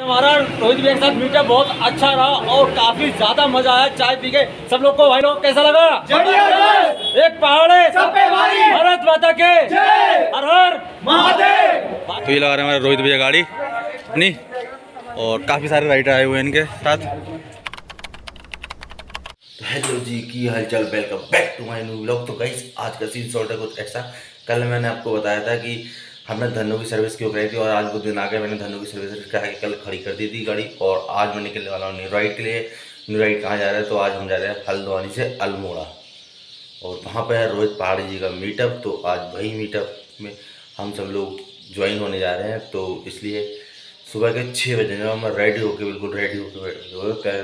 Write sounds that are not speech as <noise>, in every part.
हमारा रोहित भैया के साथ मीटअप बहुत अच्छा रहा और काफ़ी ज़्यादा मज़ा आया चाय पी के। सब लोग को भाई लोग कैसा लगा? एक पहाड़े भारत माता के। हर हर महादेव। तो ये लगा रहे हमारे रोहित भैया गाड़ी। अपनी। और काफ़ी सारे राइडर आए हुए हैं इनके साथ। तो हेलो जी की हालचाल? Welcome back to my new vlog तो गाइस आज का सीन शॉर्ट है कुछ ऐसा। कल मैंने आपको बताया था कि हमने धनु की सर्विस क्यों कराई थी और आज वो दिन आ गया मैंने धनु की सर्विस करा के कल खड़ी कर दी थी गाड़ी और आज मैं निकलने वाला हूँ न्यू राइड के लिए। न्यू राइड कहाँ जा रहे हैं? तो आज हम जा रहे हैं हल्द्वानी से अल्मोड़ा। और वहाँ पर है रोहित पहाड़ी जी का मीटअप तो आज वही मीटअप में हम सब लोग ज्वाइन होने जा रहे हैं। तो इसलिए सुबह के छः बजे जो मैं रेडी होकर बिल्कुल रेडी होकर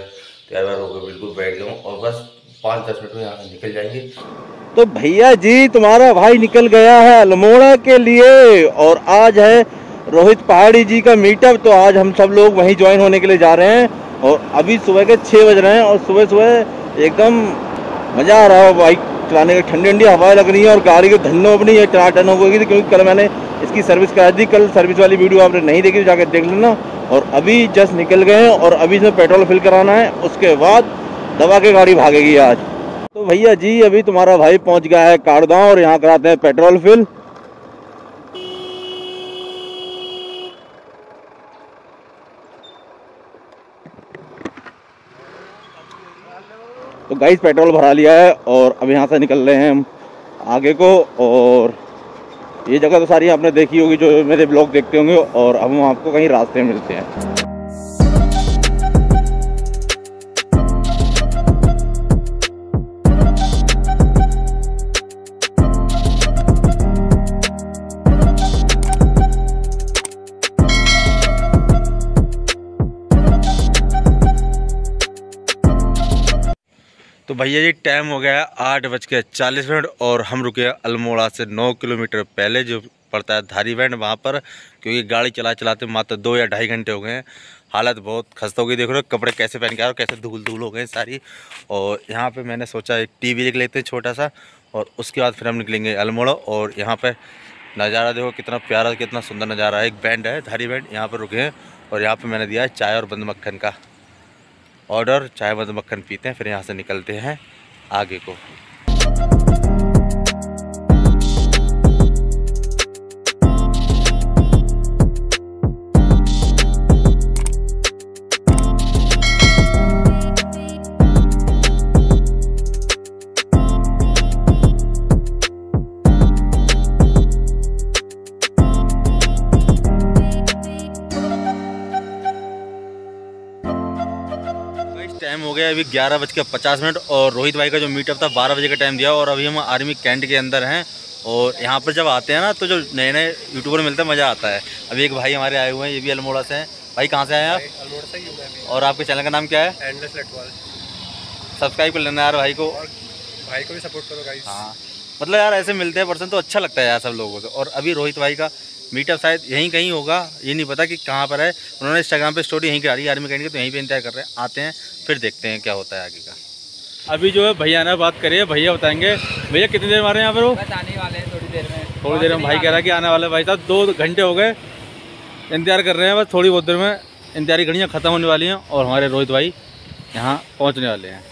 तैयार होकर बिल्कुल बैठ गया हूँ और बस पाँच दस मिनट में यहाँ निकल जाएँगे। तो भैया जी, तुम्हारा भाई निकल गया है अल्मोड़ा के लिए और आज है रोहित पहाड़ी जी का मीटअप तो आज हम सब लोग वहीं ज्वाइन होने के लिए जा रहे हैं और अभी सुबह के छः बज रहे हैं और सुबह सुबह एकदम मज़ा आ रहा है बाइक चलाने का। ठंडी ठंडी हवाएँ लग रही हैं और गाड़ी के धन्नो अपनी ये टना टन हो गई थी, क्योंकि कल मैंने इसकी सर्विस कराई थी। कल सर्विस वाली वीडियो आपने नहीं देखी तो जाकर देख लेना। और अभी जस्ट निकल गए हैं और अभी इसमें पेट्रोल फिल कराना है, उसके बाद दबा के गाड़ी भागेगी आज। तो भैया जी, अभी तुम्हारा भाई पहुँच गया है कारगांव और यहाँ कराते हैं पेट्रोल फिल। तो गाइस पेट्रोल भरा लिया है और अब यहाँ से निकल रहे हैं हम आगे को और ये जगह तो सारी आपने देखी होगी, जो मेरे ब्लॉग देखते होंगे और अब हम आपको कहीं रास्ते मिलते हैं। तो भैया जी टाइम हो गया है आठ बज के चालीस मिनट और हम रुके अल्मोड़ा से नौ किलोमीटर पहले जो पड़ता है धारी बैंड, वहाँ पर, क्योंकि गाड़ी चला चलाते मात्र दो या ढाई घंटे हो गए हैं। हालत बहुत खस्ता हो गई। देख रहे हो कपड़े कैसे पहन के आए और कैसे धूल धूल हो गए सारी। और यहाँ पे मैंने सोचा एक टी वी देख लेते हैं छोटा सा, और उसके बाद फिर हम निकलेंगे अल्मोड़ा। और यहाँ पर नज़ारा देखो, कितना प्यारा, कितना सुंदर नज़ारा है। एक बैंड है, धारी बैंड, यहाँ पर रुके हैं। और यहाँ पर मैंने दिया है चाय और बंद मक्खन का। ऑर्डर चाय मधु मक्खन पीते हैं फिर यहाँ से निकलते हैं आगे को। गया अभी ग्यारह बज के पचास मिनट और रोहित भाई का जो मीटअप था बारह बजे का टाइम दिया और अभी हम आर्मी कैंट के अंदर हैं और यहाँ पर जब आते हैं ना तो जो नए नए यूट्यूबर मिलते हैं मज़ा आता है। अभी एक भाई हमारे आए हुए हैं ये भी अल्मोड़ा से हैं। भाई कहाँ से आए हैं आप? और आपके चैनल का नाम क्या है? सब्सक्राइब कर लेना यार भाई को। भाई को भी सपोर्ट करो गाइस हाँ। मतलब यार ऐसे मिलते हैं पर्सन तो अच्छा लगता है यार सब लोगों से। और अभी रोहित भाई का मीटअप शायद यहीं कहीं होगा ये नहीं पता कि कहाँ पर है। उन्होंने इंस्टाग्राम पे स्टोरी यहीं करा दी आर्मी कैंट की तो यहीं पे इंतज़ार कर रहे हैं आते हैं फिर देखते हैं क्या होता है आगे का। अभी जो है भैया ने बात करिए भैया बताएँगे। भैया कितनी देर मारे यहाँ पर वो? बस आने वाले हैं थोड़ी देर में। थोड़ी देर में भाई कह रहा है कि आने वाले भाई साहब दो घंटे हो गए इंतज़ार कर रहे हैं बस थोड़ी बहुत देर में। इंतजारी घड़ियाँ ख़त्म होने वाली हैं और हमारे रोहित भाई यहाँ पहुँचने वाले हैं।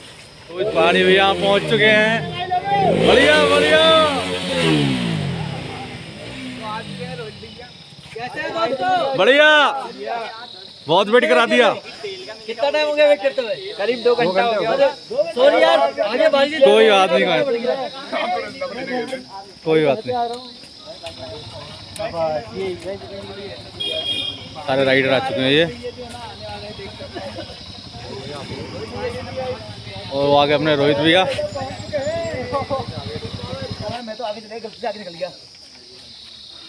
रोहित पहाड़ी भैया यहाँ पहुँच चुके हैं। बढ़िया बढ़िया। बढ़िया। बहुत वेट करा दिया। कितना टाइम हो गया वेट करते हुए? करीब दो घंटा हो गया। सॉरी यार आगे बाजी कोई बात नहीं कोई बात नहीं। सारे राइडर आ चुके हैं ये। और वो आगे अपने रोहित भैया मैं तो आगे चले गलती से आगे निकल गया।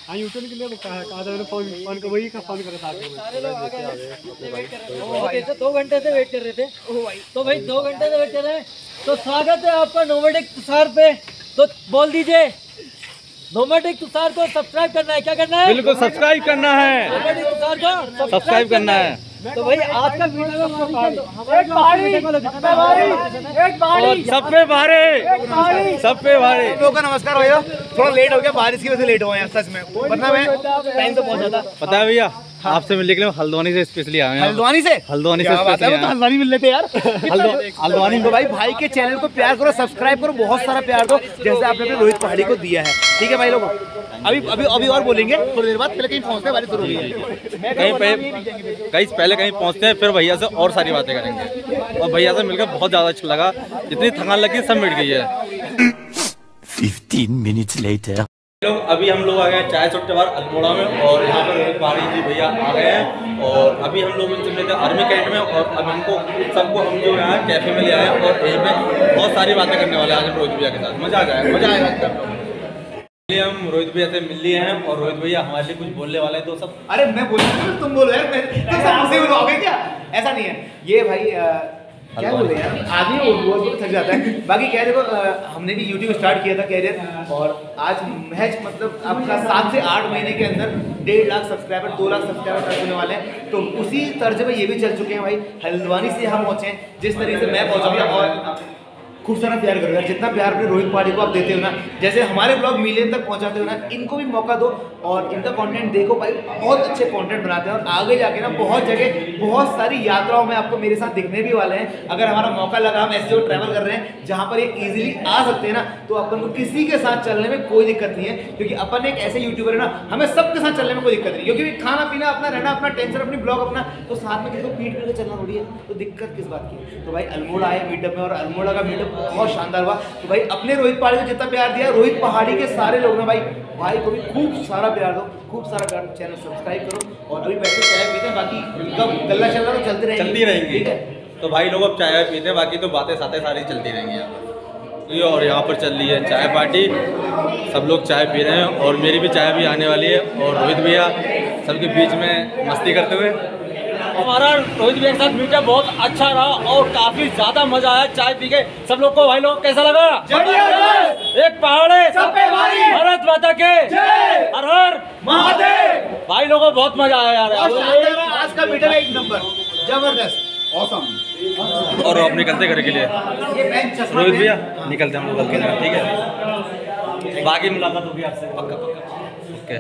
हाँ यूट्यूब के लिए वो कहा कहा था मैंने फ़ोन फ़ोन को वही का फ़ोन करा था सारे लोग आ गए ओ भाई तो दो घंटे से वेट कर रहे थे। ओ भाई। तो भाई दो घंटे से वेट कर रहे हैं। तो स्वागत है आपका नोमेटिक तुषार पे। तो बोल दीजिए नोमेडिक तुषार को सब्सक्राइब करना है। क्या करना है? बिल्कुल सब्सक्राइब करना है। नोमेडिक तुषार को सब्सक्राइब करना है। तो भाई आज का वीडियो एक एक सब पे भारे। सब पे भारे। लोगों का नमस्कार भैया थोड़ा लेट हो गया बारिश की वजह से लेट हुआ है सच में। वरना मैं टाइम तो पहुँचा था पता है भैया आपसे मिलने के लिए हल्द्वानी से स्पेशली आए हैं। हल्द्वानी से? हल्द्वानी से तो हल्द्वानी मिल लेते यार। <laughs> हल्द्वानी तो भाई भाई के चैनल को प्यार करो सब्सक्राइब करो बहुत सारा प्यार दो जैसे आपने अपने रोहित पहाड़ी को दिया है। ठीक है भाई लोगों? अभी अभी अभी और बोलेंगे थोड़ी देर बाद पहले कहीं पहुँचते बारिश शुरू है कहीं पे कहीं पहले कहीं पहुँचते हैं फिर भैया से और सारी बातें करेंगे। और भैया से मिलकर बहुत ज़्यादा अच्छा लगा। जितनी थकान लगी सब मिट गई है। 15 minutes later. लोग अभी हम लोग आ गए चाय चौक के अल्मोड़ा में और यहाँ पर रोहित पहाड़ी जी भैया आ गए हैं और अभी हम लोग इनसे मिलते हैं आर्मी कैंट में और अब इनको सबको हम जो यहाँ कैफ़े में ले आए हैं और यहीं पे बहुत सारी बातें करने वाले हैं आज रोहित भैया के साथ। मज़ा आ जाएगा मज़ा आएगा इसलिए हम रोहित भैया से मिल लिए हैं और रोहित भैया हमारे लिए कुछ बोलने वाले हैं तो सब अरे मैं बोल, तुम बोलो यार तुम क्या? ऐसा नहीं है। ये भाई क्या बोले यार आदमी वो बोल बोल थक जाता है। बाकी कह है, देखो हमने भी यूट्यूब स्टार्ट किया था कैरियर और आज महज मतलब आपका सात से आठ महीने के अंदर डेढ़ लाख सब्सक्राइबर दो लाख सब्सक्राइबर तक होने वाले हैं। तो उसी तर्ज में ये भी चल चुके हैं भाई। हल्द्वानी से हम पहुँचे जिस तरीके से मैं पहुँचा और खूब सारा प्यार करो यार जितना प्यार अपने रोहित पहाड़ी को आप देते हो ना, जैसे हमारे ब्लॉग मिलियन तक पहुंचाते हो ना, इनको भी मौका दो और इनका कंटेंट देखो भाई, बहुत अच्छे कंटेंट बनाते हैं। और आगे जाके ना बहुत जगह, बहुत सारी यात्राओं में आपको मेरे साथ दिखने भी वाले हैं। अगर हमारा मौका लगा, हम ऐसे ट्रैवल कर रहे हैं, जहाँ पर ये ईजिली आ सकते हैं ना तो अपन को किसी के साथ चलने में कोई दिक्कत नहीं है, क्योंकि अपन एक ऐसे यूट्यूबर है ना, हमें सबके साथ चलने में कोई दिक्कत नहीं। क्योंकि खाना पीना, अपना रहना, अपना टेंशन अपनी ब्लॉग अपना तो साथ में किसी को पीट करके चलना थोड़ी है तो दिक्कत किस बात की तो भाई अल्मोड़ा आए मीटअप में और अल्मोड़ा का मीटअप बहुत शानदार हुआ। तो भाई अपने रोहित पहाड़ी को जितना प्यार दिया रोहित पहाड़ी के सारे लोग ना भाई भाई को भी खूब सारा प्यार दो खूब सारा प्यार चैनल सब्सक्राइब करो और अभी बैठे चाय पीते हैं बाकी उनका गल्ला चल रहा तो चलते रहेंगे। चलती रहेंगी। ठीक है? तो भाई लोग अब चाय पीते हैं बाकी तो बातें साथें सारी चलती रहेंगी यहाँ पर। और यहाँ पर चल रही है चाय पार्टी। सब लोग चाय पी रहे हैं और मेरी भी चाय भी आने वाली है और रोहित भैया सबके बीच में मस्ती करते हुए हमारा रोहित भैया के साथ मीटअप बहुत अच्छा रहा और काफ़ी ज़्यादा मज़ा आया चाय पी के। सब लोग को भाई लोग कैसा लगा? एक पहाड़े। भारत माता के। हर हर। महादेव। भाई लोगों को बहुत मज़ा आया यार। आज का मीटअप एक नंबर। ज़बरदस्त। औसम और अब निकलते घर के लिए। रोहित भैया निकलते हम लोग घर के लिए ठीक है? बाकी मुलाकात होगी आपसे। पक्का पक्का। ओके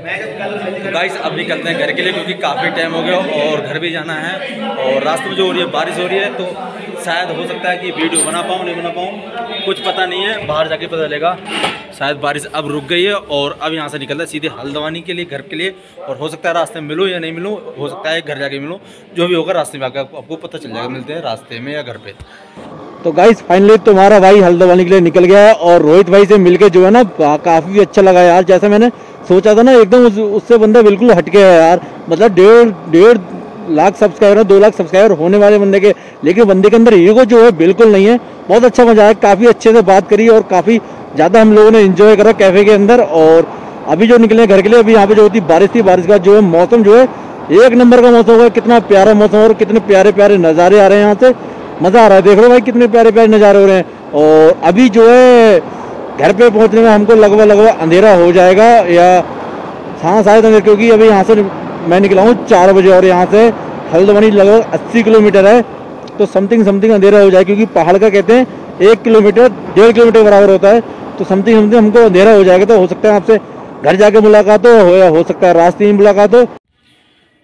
तो गाइस अब निकलते हैं घर के लिए क्योंकि काफ़ी टाइम हो गया और घर भी जाना है और रास्ते में जो हो रही है, बारिश हो रही है तो शायद हो सकता है कि वीडियो बना पाऊँ, नहीं बना पाऊँ, कुछ पता नहीं है, बाहर जाके पता चलेगा। शायद बारिश अब रुक गई है और अब यहाँ से निकलता है सीधे हल्द्वानी के लिए, घर के लिए। और हो सकता है रास्ते में मिलूँ या नहीं मिलूँ, हो सकता है घर जाके मिलूँ, जो भी होगा रास्ते में आकर आपको पता चल जाएगा, मिलते हैं रास्ते में या घर पे। तो गाइस फाइनली तुम्हारा भाई हल्द्वानी के लिए निकल गया है और रोहित भाई से मिलके जो है ना काफ़ी अच्छा लगा यार, जैसे मैंने सोचा था ना एकदम उस, उससे बंदा बिल्कुल हटके है यार। मतलब डेढ़ डेढ़ लाख सब्सक्राइबर दो लाख सब्सक्राइबर होने वाले बंदे के लेकिन बंदे के अंदर ईगो जो है बिल्कुल नहीं है। बहुत अच्छा मज़ा आया काफ़ी अच्छे से बात करी और काफ़ी ज़्यादा हम लोगों ने एंजॉय करा कैफ़े के अंदर। और अभी जो निकले घर के लिए अभी यहाँ पे जो होती बारिश थी बारिश का जो है मौसम जो है एक नंबर का मौसम होगा कितना प्यारा मौसम और कितने प्यारे प्यारे नज़ारे आ रहे हैं यहाँ से। मज़ा आ रहा है देख लो भाई कितने प्यारे प्यारे नज़ारे हो रहे हैं। और अभी जो है घर पे पहुँचने में हमको लगभग लगभग अंधेरा हो जाएगा या हाँ शायद अंधेरा, क्योंकि अभी यहाँ से मैं निकला हूँ चार बजे और यहाँ से हल्द्वानी लगभग अस्सी किलोमीटर है तो समथिंग समथिंग अंधेरा हो जाए, क्योंकि पहाड़ का कहते हैं एक किलोमीटर, डेढ़ किलोमीटर बराबर होता है तो समथिंग समथिंग हमको अंधेरा हो जाएगा तो हो सकता है आपसे घर जाके मुलाकात हो या हो सकता है रास्ते में मुलाकात हो।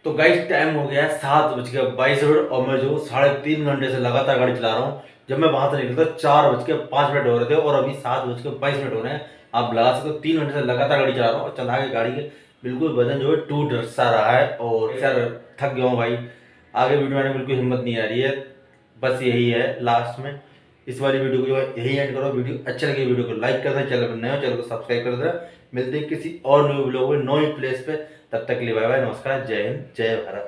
तो गाइस टाइम हो गया सात बज के बाईस और मैं जो साढ़े तीन घंटे से लगातार गाड़ी चला रहा हूँ जब मैं वहाँ से निकलता चार बज के पाँच मिनट हो रहे थे और अभी सात बज के बाईस मिनट हो रहे हैं। आप लगा सकते हो तीन घंटे से लगातार गाड़ी चला रहा हूँ और चला के गाड़ी के बिल्कुल वज़न जो है टूट सा रहा है। और सर थक गया हूँ भाई। आगे वीडियो में बिल्कुल हिम्मत नहीं आ रही है। बस यही है लास्ट में। इस वाली वीडियो को जो है यही एंड करो। वीडियो अच्छा लगे वीडियो को लाइक कर देना चैनल पर नए हो चैनल को सब्सक्राइब कर देना मिलते हैं किसी और न्यू वीडियो में नई प्लेस पे। तब तक के लिए बाय बाय नमस्कार जय हिंद जय भारत।